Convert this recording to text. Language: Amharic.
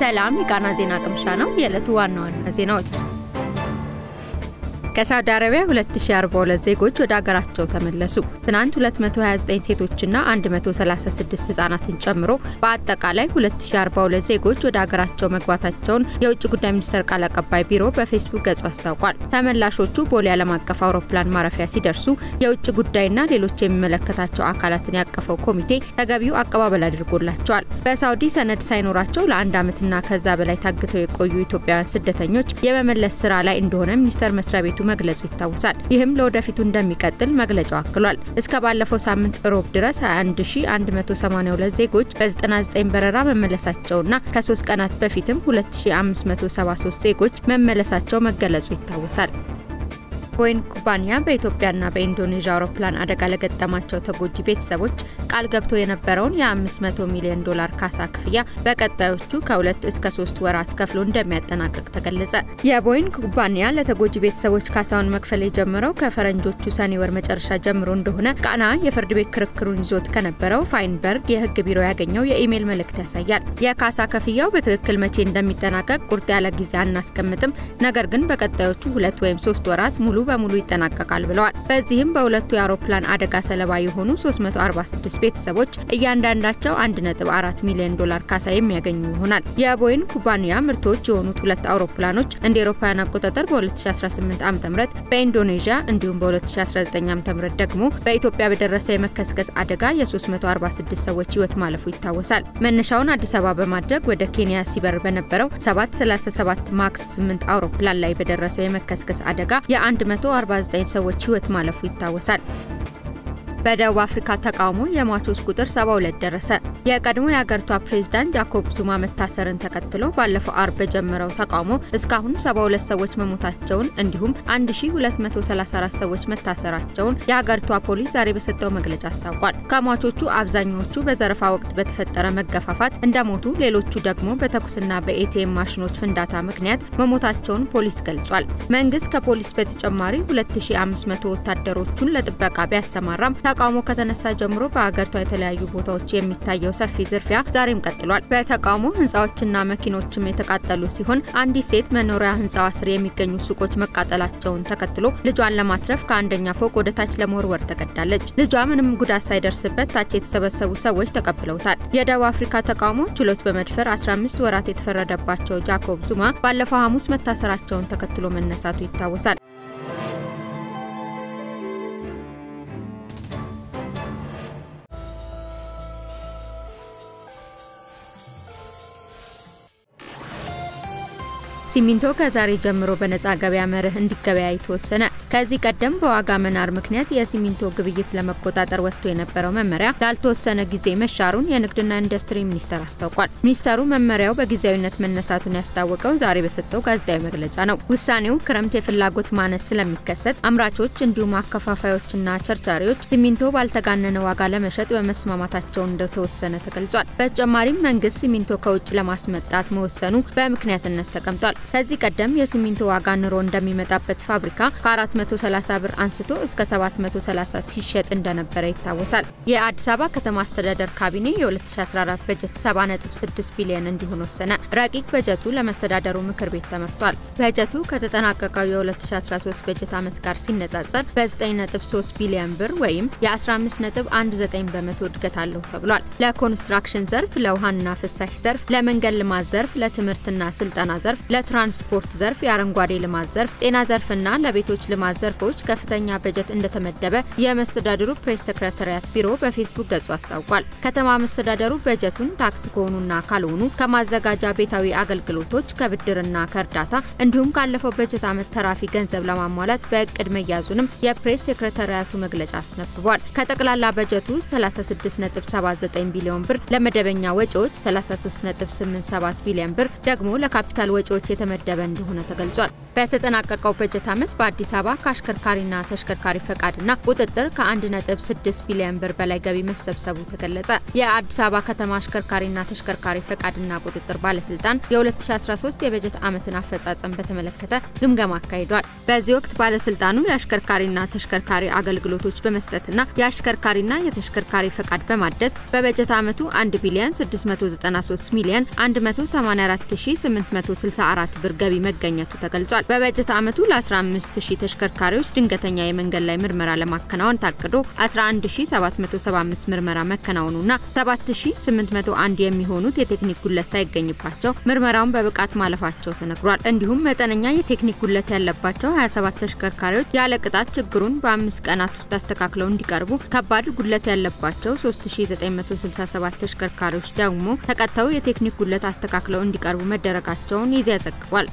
ሰላም የቃና ዜና ቅምሻ ነው። የዕለቱ ዋና ዋና ዜናዎች ከሳውዲ አረቢያ 2042 ዜጎች ወደ አገራቸው ተመለሱ። ትናንት 229 ሴቶችና 136 ህጻናትን ጨምሮ በአጠቃላይ 2042 ዜጎች ወደ አገራቸው መግባታቸውን የውጭ ጉዳይ ሚኒስቴር ቃል አቀባይ ቢሮ በፌስቡክ ገጹ አስታውቋል። ተመላሾቹ ቦሌ ዓለም አቀፍ አውሮፕላን ማረፊያ ሲደርሱ የውጭ ጉዳይና ሌሎች የሚመለከታቸው አካላትን ያቀፈው ኮሚቴ ተገቢው አቀባበል አድርጎላቸዋል። በሳውዲ ሰነድ ሳይኖራቸው ለአንድ ዓመትና ከዛ በላይ ታግተው የቆዩ ኢትዮጵያውያን ስደተኞች የመመለስ ስራ ላይ እንደሆነ ሚኒስቴር መስሪያ ቤቱ መግለጹ ይታወሳል። ይህም ለወደፊቱ እንደሚቀጥል መግለጫው አክሏል። እስከ ባለፈው ሳምንት ሮብ ድረስ 21182 ዜጎች በ99 በረራ መመለሳቸውና ከሶስት ቀናት በፊትም 2573 ዜጎች መመለሳቸው መገለጹ ይታወሳል። ቦይንግ ኩባንያ በኢትዮጵያና በኢንዶኔዥያ አውሮፕላን አደጋ ለገጠማቸው ተጎጂ ቤተሰቦች ቃል ገብቶ የነበረውን የ500 ሚሊዮን ዶላር ካሳ ክፍያ በቀጣዮቹ ከሁለት እስከ ሶስት ወራት ከፍሎ እንደሚያጠናቅቅ ተገለጸ። የቦይንግ ኩባንያ ለተጎጂ ቤተሰቦች ካሳውን መክፈል የጀመረው ከፈረንጆቹ ሰኔ ወር መጨረሻ ጀምሮ እንደሆነ ቃና የፍርድ ቤት ክርክሩን ይዞት ከነበረው ፋይንበርግ የሕግ ቢሮ ያገኘው የኢሜይል መልእክት ያሳያል። የካሳ ክፍያው በትክክል መቼ እንደሚጠናቀቅ ቁርጥ ያለ ጊዜ አናስቀምጥም፣ ነገር ግን በቀጣዮቹ ሁለት ወይም ሶስት ወራት ሙሉ በሙሉ ይጠናቀቃል ብለዋል። በዚህም በሁለቱ የአውሮፕላን አደጋ ሰለባ የሆኑ 346 ቤተሰቦች እያንዳንዳቸው 1.4 ሚሊዮን ዶላር ካሳ የሚያገኙ ይሆናል። የቦይንግ ኩባንያ ምርቶች የሆኑት ሁለት አውሮፕላኖች እንደ ኤሮፓውያን አቆጣጠር በ2018 ዓ ም በኢንዶኔዥያ እንዲሁም በ2019 ዓ ም ደግሞ በኢትዮጵያ በደረሰ የመከስከስ አደጋ የ346 ሰዎች ህይወት ማለፉ ይታወሳል። መነሻውን አዲስ አበባ በማድረግ ወደ ኬንያ ሲበር በነበረው 737 ማክስ 8 አውሮፕላን ላይ በደረሰው የመከስከስ አደጋ የ149 ሰዎች ህይወት ማለፉ ይታወሳል። በደቡብ አፍሪካ ተቃውሞ የሟቾች ቁጥር 72 ደረሰ። የቀድሞ የአገሪቷ ፕሬዝዳንት ጃኮብ ዙማ መታሰርን ተከትሎ ባለፈው አርብ በጀመረው ተቃውሞ እስካሁን 72 ሰዎች መሞታቸውን እንዲሁም 1234 ሰዎች መታሰራቸውን የሀገሪቷ ፖሊስ ዛሬ በሰጠው መግለጫ አስታውቋል። ከሟቾቹ አብዛኞቹ በዘረፋ ወቅት በተፈጠረ መገፋፋት እንደሞቱ፣ ሌሎቹ ደግሞ በተኩስና በኤቲኤም ማሽኖች ፍንዳታ ምክንያት መሞታቸውን ፖሊስ ገልጿል። መንግስት ከፖሊስ በተጨማሪ 2500 ወታደሮቹን ለጥበቃ ቢያሰማራም ተቃውሞ ከተነሳ ጀምሮ በሀገሪቷ የተለያዩ ቦታዎች የሚታየው ሰፊ ዝርፊያ ዛሬም ቀጥሏል። በተቃውሞ ህንፃዎችና መኪኖችም የተቃጠሉ ሲሆን አንዲት ሴት መኖሪያ ህንፃዋ ስር የሚገኙ ሱቆች መቃጠላቸውን ተከትሎ ልጇን ለማትረፍ ከአንደኛ ፎቅ ወደ ታች ለመወርወር ተገዳለች። ልጇ ምንም ጉዳት ሳይደርስበት ታች የተሰበሰቡ ሰዎች ተቀብለውታል። የደቡብ አፍሪካ ተቃውሞ ችሎት በመድፈር 15 ወራት የተፈረደባቸው ጃኮብ ዙማ ባለፈው ሐሙስ መታሰራቸውን ተከትሎ መነሳቱ ይታወሳል። ሲሚንቶ ከዛሬ ጀምሮ በነፃ ገበያ መርህ እንዲገበያይ ተወሰነ። ከዚህ ቀደም በዋጋ መናር ምክንያት የሲሚንቶ ግብይት ለመቆጣጠር ወጥቶ የነበረው መመሪያ ላልተወሰነ ጊዜ መሻሩን የንግድና ኢንዱስትሪ ሚኒስቴር አስታውቋል። ሚኒስተሩ መመሪያው በጊዜያዊነት መነሳቱን ያስታወቀው ዛሬ በሰጠው ጋዜጣዊ መግለጫ ነው። ውሳኔው ክረምት የፍላጎት ማነስ ስለሚከሰት አምራቾች እንዲሁም አከፋፋዮችና ቸርቻሪዎች ሲሚንቶ ባልተጋነነ ዋጋ ለመሸጥ በመስማማታቸው እንደተወሰነ ተገልጿል። በተጨማሪም መንግስት ሲሚንቶ ከውጭ ለማስመጣት መወሰኑ በምክንያትነት ተቀምጧል። ከዚህ ቀደም የሲሚንቶ ዋጋ ኑሮ እንደሚመጣበት ፋብሪካ ከ430 ብር አንስቶ እስከ 730 ሲሸጥ እንደነበረ ይታወሳል። የአዲስ አበባ ከተማ አስተዳደር ካቢኔ የ2014 በጀት 76 ቢሊዮን እንዲሆን ወሰነ። ረቂቅ በጀቱ ለመስተዳደሩ ምክር ቤት ተመርቷል። በጀቱ ከተጠናቀቀው የ2013 በጀት ዓመት ጋር ሲነጻጸር በ9.3 ቢሊዮን ብር ወይም የ15.19 በመቶ እድገት አለው ተብሏል። ለኮንስትራክሽን ዘርፍ፣ ለውሃና ፍሳሽ ዘርፍ፣ ለመንገድ ልማት ዘርፍ፣ ለትምህርትና ስልጠና ዘርፍ ለትራንስፖርት ዘርፍ፣ የአረንጓዴ ልማት ዘርፍ፣ ጤና ዘርፍና ለቤቶች ልማት ዘርፎች ከፍተኛ በጀት እንደተመደበ የመስተዳድሩ ፕሬስ ሰክረታሪያት ቢሮ በፌስቡክ ገጹ አስታውቋል። ከተማ መስተዳደሩ በጀቱን ታክስ ከሆኑና ካልሆኑ ከማዘጋጃ ቤታዊ አገልግሎቶች፣ ከብድርና ከእርዳታ እንዲሁም ካለፈው በጀት ዓመት ተራፊ ገንዘብ ለማሟላት በእቅድ መያዙንም የፕሬስ ሴክረታሪያቱ መግለጫ አስነብቧል። ከጠቅላላ በጀቱ 36.79 ቢሊዮን ብር ለመደበኛ ወጪዎች፣ 33.87 ቢሊዮን ብር ደግሞ ለካፒታል ወጪዎች የተመደበ እንደሆነ ተገልጿል። በተጠናቀቀው በጀት ዓመት በአዲስ አበባ ከአሽከርካሪና ተሽከርካሪ ፈቃድና ቁጥጥር ከ1.6 ቢሊዮን ብር በላይ ገቢ መሰብሰቡ ተገለጸ። የአዲስ አበባ ከተማ አሽከርካሪና ተሽከርካሪ ፈቃድና ቁጥጥር ባለስልጣን የ2013 የበጀት ዓመትን አፈጻጸም በተመለከተ ግምገማ አካሂዷል። በዚህ ወቅት ባለስልጣኑ የአሽከርካሪና ተሽከርካሪ አገልግሎቶች በመስጠትና የአሽከርካሪና የተሽከርካሪ ፈቃድ በማደስ በበጀት ዓመቱ 1 ቢሊዮን 693 ሚሊዮን 184864 ብር ገቢ መገኘቱ ተገልጿል። በበጀት ዓመቱ ለ15000 ተሽከርካሪዎች ድንገተኛ የመንገድ ላይ ምርመራ ለማከናወን ታቅዶ 11775 ምርመራ መከናወኑና 7801 የሚሆኑት የቴክኒክ ጉለት ሳይገኝባቸው ምርመራውን በብቃት ማለፋቸው ተነግሯል። እንዲሁም መጠነኛ የቴክኒክ ጉለት ያለባቸው 27 ተሽከርካሪዎች ያለ ቅጣት ችግሩን በአምስት ቀናት ውስጥ አስተካክለው እንዲቀርቡ፣ ከባድ ጉለት ያለባቸው 3967 ተሽከርካሪዎች ደግሞ ተቀጥተው የቴክኒክ ጉለት አስተካክለው እንዲቀርቡ መደረጋቸውን ይዚያ ዘግቧል።